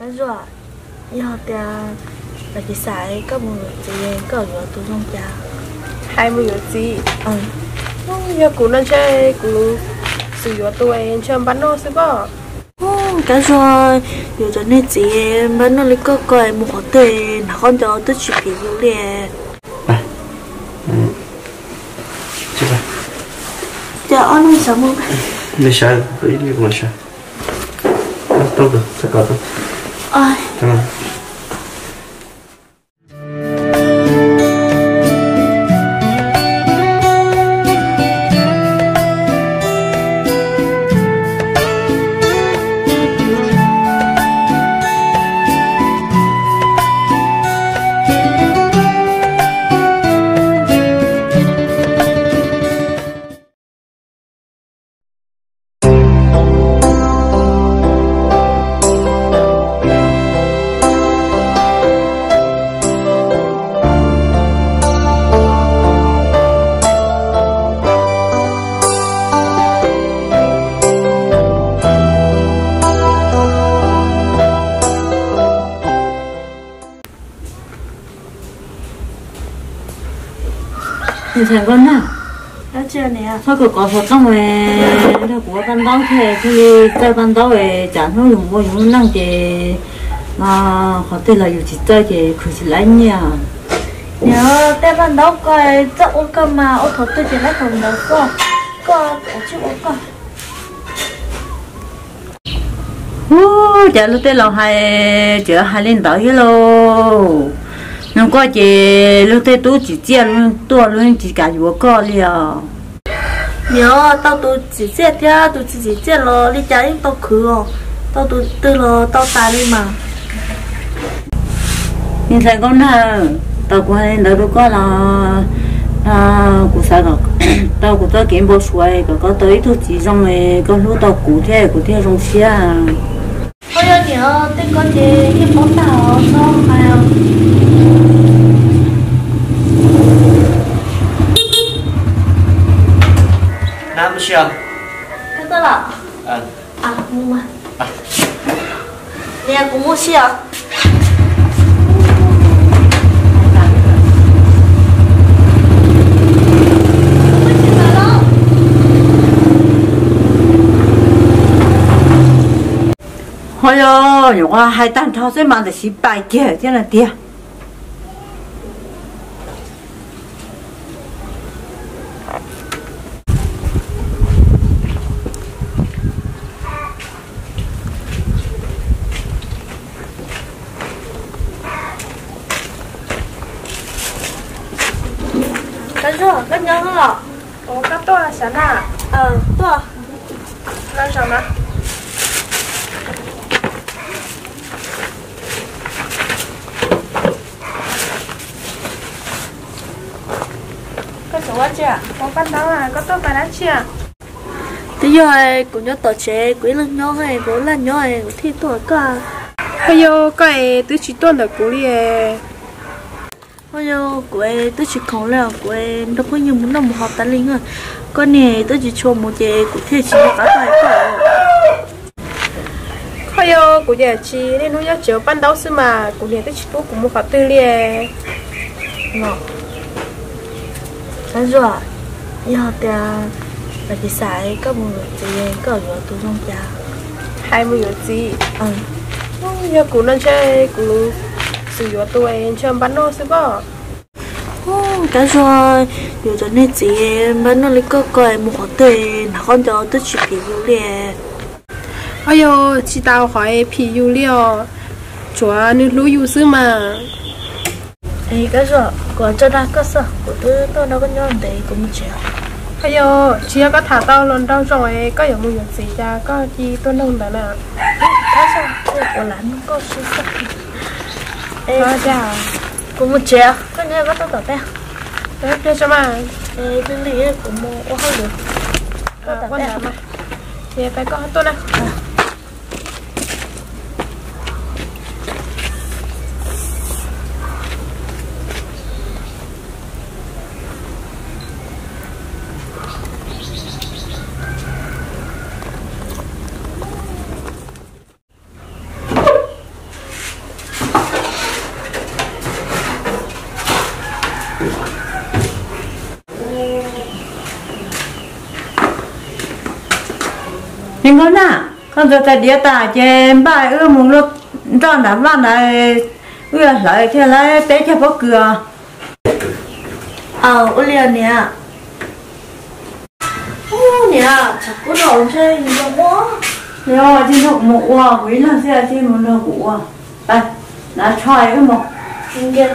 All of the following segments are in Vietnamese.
Cái rồi, đi học thì là cái sải có một chị có ở tụ trong cha. hai mươi gì Ừ, giờ cú nó chơi cú sử dụng tôi chơi bắn nó sẽ có cái rồi, dù cho nên chị bên nó lấy có coi một tiền, nó con cho tôi chụp cái dữ liệu. Chị ba, Dạ, không sợ không? đi xa, đi đi cùng xa. Tốt được, sẽ có tốt. Ah. Thành con nào đã chưa nè. thôi cứ có phải không về là của ban đầu thì thì cái ban đầu về chẳng nó dùng mua dùng năng thì mà họ tên là dùng chỉ chơi thì cứ chỉ lấy nha Nhớ, tế ban đầu coi, chắc ô cơ mà, ô thật tôi chỉ lấy phòng đó cơ. Cơ, ở chứ ô cơ. ô chả lúc tên là hai chở hai lên tàu hết nó có chị lúc thế tú chỉ chia luôn tua luôn chỉ cả vừa có liền nhớ tao tụ chỉ chia theo tụ chỉ chỉ chia lo đi chơi tao khứ rồi tao tụ tư lo tao tài đi mà nhưng thành con nào tao cũng hay đâu có là à của sao đó tao cũng tao kiếm bao suối có có tới thu chỉ trong này có lúc tao cụ thể cụ thể trong xe Ôi ơi nhớ tên con gì cái món tao không phải không cái đó là À, à mua mà nè cũng mua xe à thôi yo nhiều quá hai tan thao sẽ mang được xí bài kia thế là đó cái nhớ nó là có các tôi là sáng à? Ờ tôi làm sao mà có số chưa có bắt đầu là có tôi phải đã chưa bây giờ cũng nhớ tổ chế quý lần nhớ hay vốn là nhớ hay thi tuổi cả hay yo cái tôi chỉ tuần được cú đi bây giờ quê tôi chỉ không là quê đâu có nhiều muốn làm một tán linh à? Con này tôi chỉ cho một chế của thế chỉ một cái bài cỡ hay yo cú giờ chỉ nên nó chiều ban đầu xưa mà. Cú giờ tôi chỉ tôi cũng một phát tư liền ngọ cái rồi. Học thì là cái sải có một chế có ở tụ trong cha? Hai mươi gì? Ừ. Giờ cú nó chơi cú sử dụng tuổi chấm bắn nó sẽ có cái rồi nhiều giờ nên chị em bắn nó lấy cơ cởi một khoản tiền con cháu tôi chỉ phí du liền ôi yo chị tao hỏi phí du liệu chúa nên lũ du sư mà. Thì cái rồi còn cho ra cơ sở. Của tôi tôi đâu có nhon để cũng chịu ôi yo chị có thả tao lần đâu rồi? Có hiểu mùi gì cha có gì tôi nông đã nào cái rồi tôi có lắm có sư sắc ấy có một triệu có nhớ có tôi tập bé đấy kia cho mà ấy cái lý cũng mua ô không được. À quan trọng mà thì phải có tôi nè con giờ tại địa ta chém bài ưa muốn lúc cho nắm vào này. Ưa lại thế lại bé cho bó cửa ờ ô liền nè. Ô nè chắc có đồ chơi nhiều quá rồi trên thuộc một quả quý là sẽ trên một đầu của đây đã chơi cái một. Anh kia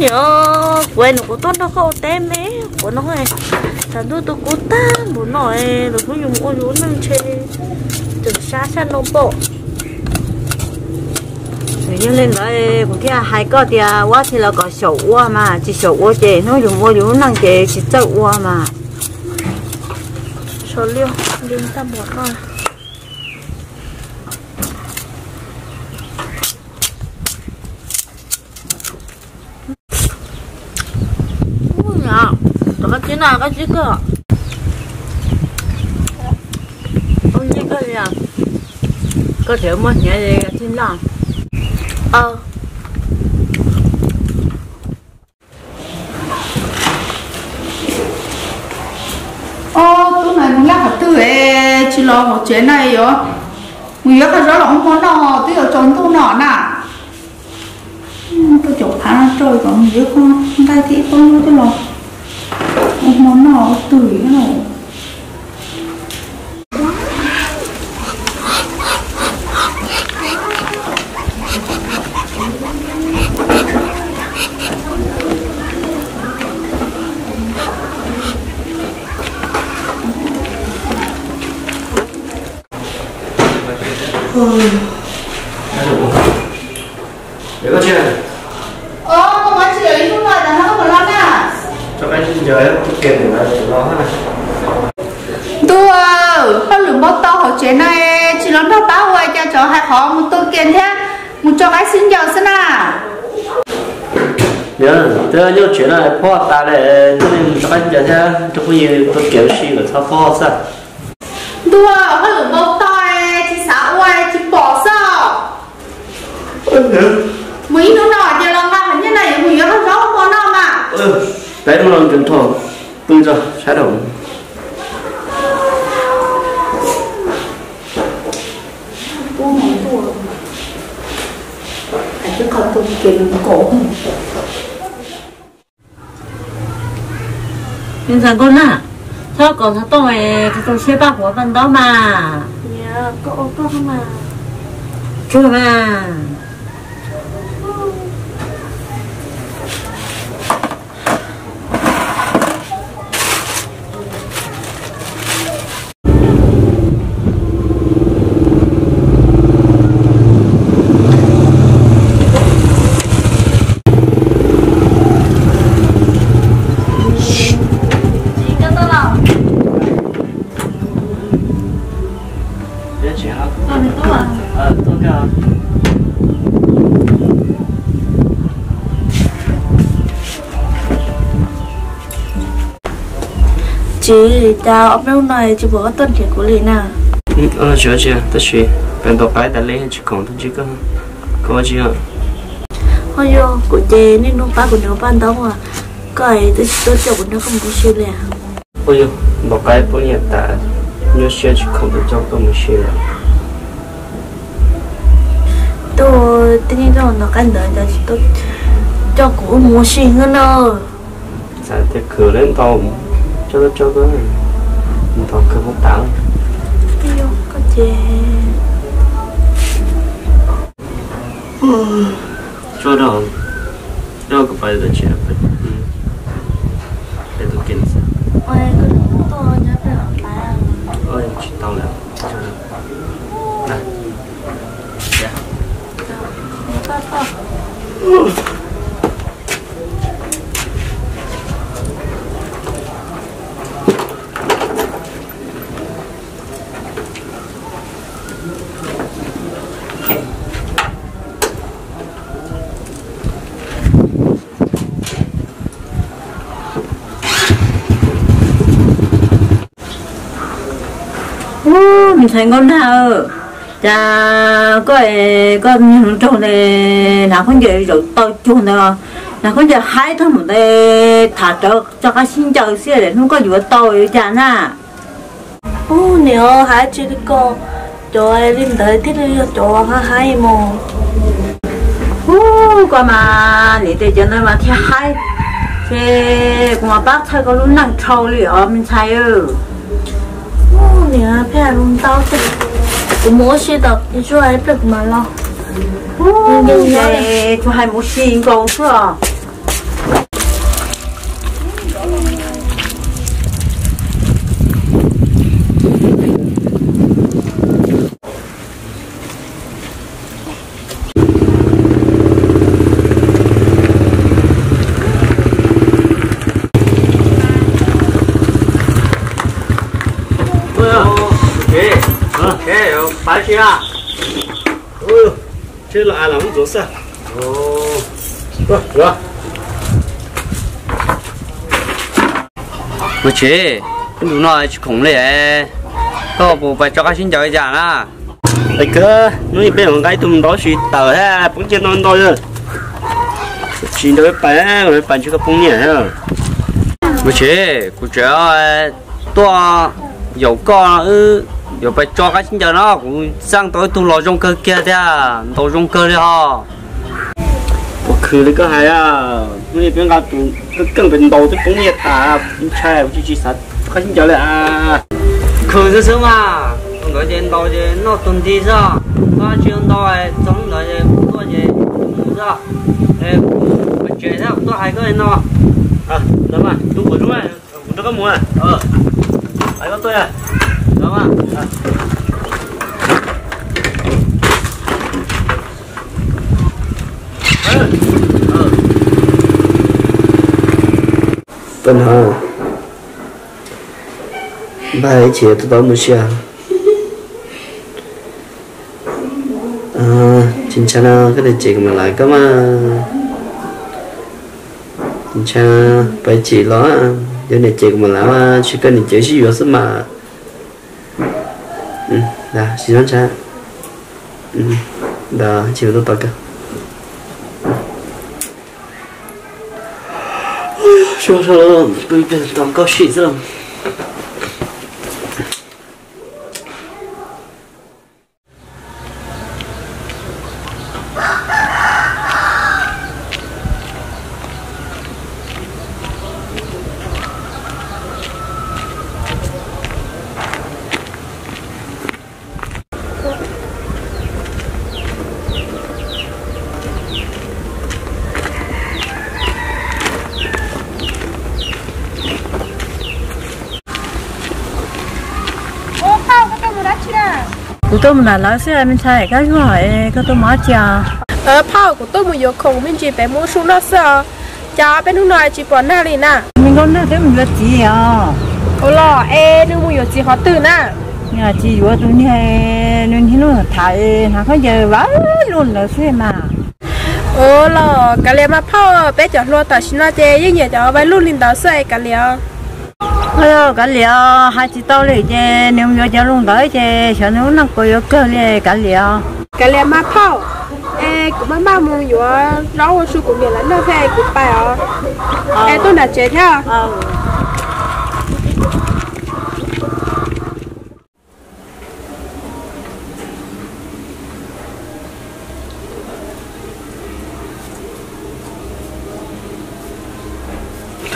nhớ. Quên, nó có tốt nó không tem ấy. Của nó này. Thằng tôi tôi cố ta muốn nói rồi không dùng ô dũng nâng chê từ xa xa nó bộ. Tự như lên đấy cũng kia, hai cái thì à, quá thì là có sầu quá mà. Chỉ sầu quá chị nó dùng ô dùng nâng chị chỉ sầu quá mà. Số liêu liên tâm một rồi tao cái nào gì cơ ông như cái gì à có thể mà nhẹ gì xin lòng Ờ ô tôi này muốn làm tư ấy chỉ lo một chuyện này rồi mình nhớ cái đó là không có nọ tôi ở trốn tôi nọ nè ừ, tôi chụp khá là trời còn mình nhớ không, đây thì không nó tôi lo ông món nọ tuổi nó nào để có chưa ờ con nói chuyện lúc nào là nó có lắm à cho anh giờ em chút tiền để mà lo ha tôi không lượng bao to họ chuyện này chỉ nó nó báo hoài họ một tôi kiện thế. Một cho cái xin giờ xin à nhớ tôi nhớ chuyện này phó ta để cho nên cho anh giờ thế cho bây giờ tôi kiểu gì là sao phó sao tôi không lượng bao to chỉ xã hoài chỉ bỏ sao mấy nó cho nó mà hình như này mình nó rõ không nó mà. Ừ đấy nó làm chuyện thổ bây giờ sai đầu tôi nói tôi phải chứ còn tôi kiếm cổ nhưng rằng con à sao còn sao tôi cái tôi sẽ bác của văn đó mà Dạ, cô ô có không mà chưa mà chào ông đâu này vừa có tuần thiệt của Lì nào. Ừ ờ chưa chưa? Tôi chuyện bên đó cái đã lấy chỉ còn tôi chỉ có có gì à Ôi vô, của chị nên nó ba của nó ban đó mà Cái tôi tôi cho của nó không có siêu lẻ. Ôi yo một cái bữa nhật ta nhớ xe chỉ còn tôi cho tôi một xe là Tôi tự nhiên cho nó canh đợi cho chị tôi Cho của mua xin hơn nữa sao thì cửa lên tàu cho nó cho cái mình cửa không tao Ôi vô, có chị cho đó cho cái bài đó chị phải để tôi kinh sao Ôi, cái đó tôi nhớ phải học à ôi chị tao là này. Dạ. Có, có Ô, mình thấy ngon nào cha có có trong này là con gì rồi tôi chung nữa. Là con gì hai thằng một đây thả cho cho cái xin chờ xe để không có gì tôi cha na. Ô nếu hai chị đi con cho em đi tới thích đi cho hai mồ. Ô qua mà để để cho nó mà thì hai. Thì mà bác thấy có lúc nặng trâu liền mình thấy ừ Ô, nếu phải luôn tao thì Cũng mua xe đọc thì cho ai được mà lo ô thế chú hai một xin công chưa ôi ok ok bài chị à ôi chứ là làm cũng sao ồ. Rồi chị, cái đủ nói chứ không lẽ. Có bộ phải cho các xin chào già à Ê cơ, nó đi bên cái tùm đó xì tờ ha, bóng chân non thôi rồi. Đâu biết bán, rồi bán chứ có nhẹ ha Ôi chị, cô trẻ to dầu co ư dầu phải cho cái chào nó. Cũng sang tối tu lò trong cơ kia thế à, trong cơ đi ha Ủa khử đi có hay à, đi bên cái tụ, cái cần bên đầu cái bóng nhẹ ta, chai, chỉ chỉ sát, cái chào lại à? Khử chứ sớm à, cái chuyện đầu gì nó tuần đi sao, nó chuyện đầu ấy, trong đó gì, có gì, không sao, ê, cái chuyện đó, tôi hay cái nó, à, đúng vừa đúng rồi, tôi có mua à, ờ, phải có tôi à, à. à. Tân Hà Bài chế tôi bảo một xe À, chính cha nó cái này chị mà lại có mà chính cha bài chị nó giờ này chị mà lão chỉ cần chị chỉ vô sức mà ừ đã xin lỗi cha ừ đã chịu tôi bạc说说不一边当高兴着。cụ Tôi mà lỡ xe mình chạy cái hỏi cái tôi mất chưa? Ờ phao của tôi một giờ không mình chỉ phải mua xuống nó sợ. Cha bên lúc này chỉ bỏ na đi nè. Mình có nói thế mình là gì à. Ô lo ê nếu mua giờ chỉ họ từ nè. Nhà chị vừa tôi như nên như nó thải nó có giờ vá luôn là xe mà. Ô lo cái này mà phao bé chọn lo tại xin nó chơi với nhà cho vài lúc lên đó xoay cái này ơi cả liệu hai chị tao lấy chè nếu như cho luôn tới chè sợ nếu nó coi được chơi lấy cả liệu cả liệu mà phao ê cũng mới bao mùi vừa rau hoa cũng nhiều lắm đâu thế cũng phải à. ờ. Ê tôi đã chè theo à? ờ.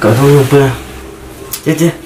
cậu không được chưa chết chưa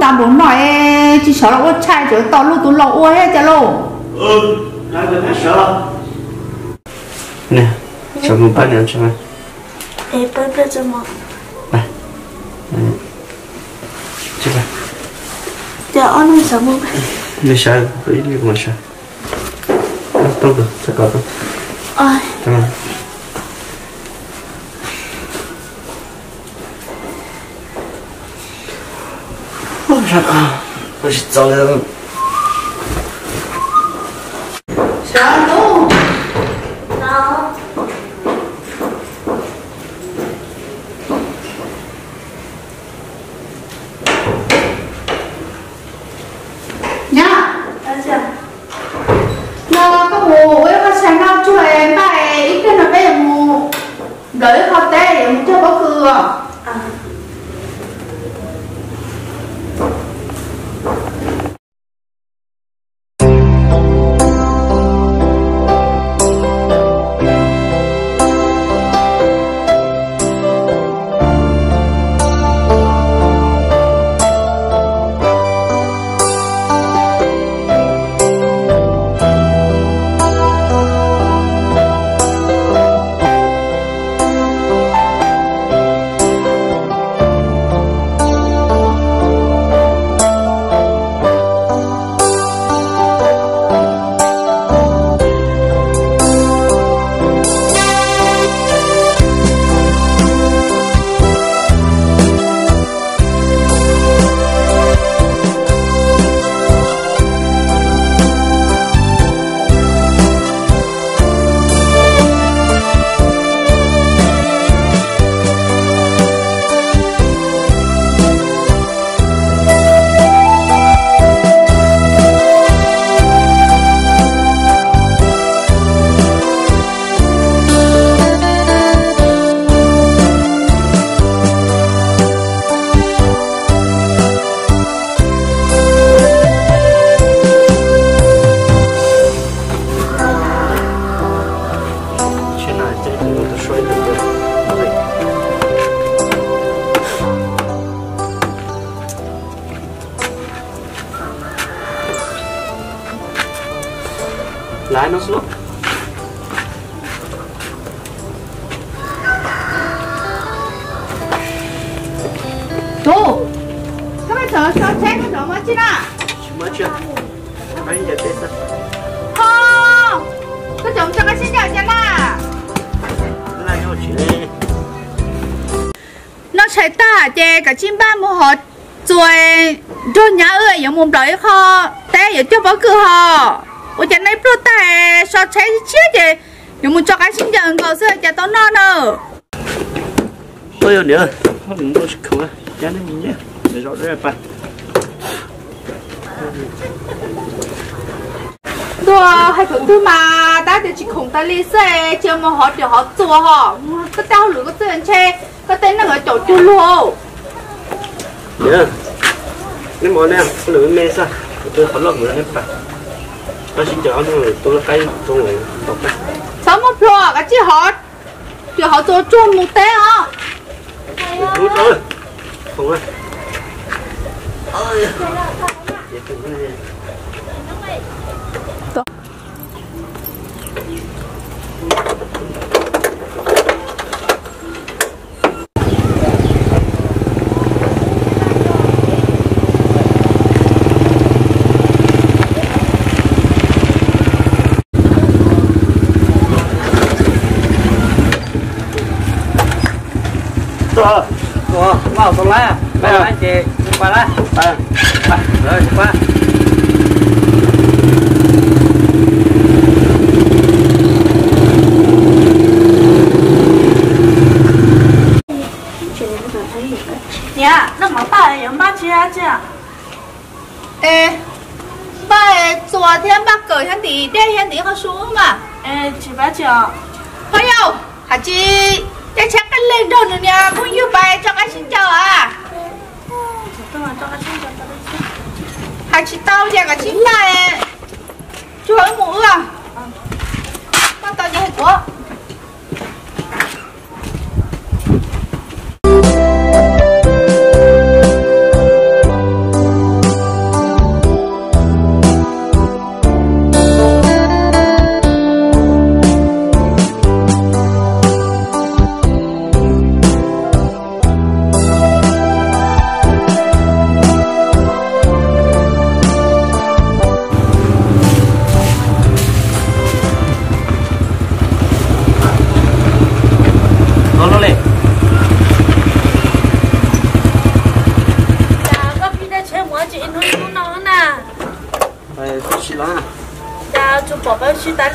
ta muốn nói e, chỉ sợ là ô chai chỗ tao lúc tụi lâu ô hết e, chả lâu ừ nói với nó sợ. Nè cho một bát nữa cho mày ê bát bát cho mày bà cho bà dạ ông nói sợ mày. Mày sợ phải đi cùng mày sợ? Tao được tao có. Tao ơi tông rồi. Ôi sao à, tôi họ rồi cho nhà ơi giống một đời kho té giờ cho bỏ cửa họ. Ôi chả này pro ta sao chế chết chè giống một cho cái xin chào cầu sơ chả tao non nữa tôi yêu nữa không tôi không á chán nó nhé. Để rõ ra phải. Đùa hay thử tư mà ta thì chỉ không ta lý xe chưa mà họ thì họ chùa họ. Cái tao lửa cái tiền chè cái tên nó ở chỗ chu luôn nhớ cái món này cái lửa mê sao? Tôi khó lọc nữa hết phải. Tôi xin chào ông rồi tôi là cây tôi người đọc đấy sao mà pro cái chi họ thì họ chùa chùa một té họ đúng rồi không á ơi vậy cũng cái này Rồi, Ủa, vào con lá, Ờ. vào anh chị, qua lá, à, rồi qua. nhà nó mà ba ấy ba chị chị à ê ba chùa thiên ba cởi thiên tỷ đê thiên tỷ họ xuống mà. Ê chị ba chị Thôi đâu, hả chị? Chắc chắc cái lên đồ nữa nha, cũng như bài cho cái xin chào à? Tôi chị tao chả cả chính này Chú ấy mũ à? Tao tao như hết của.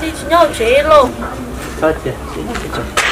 Dạ chú bỏ bao chị ta đi chị nhau chế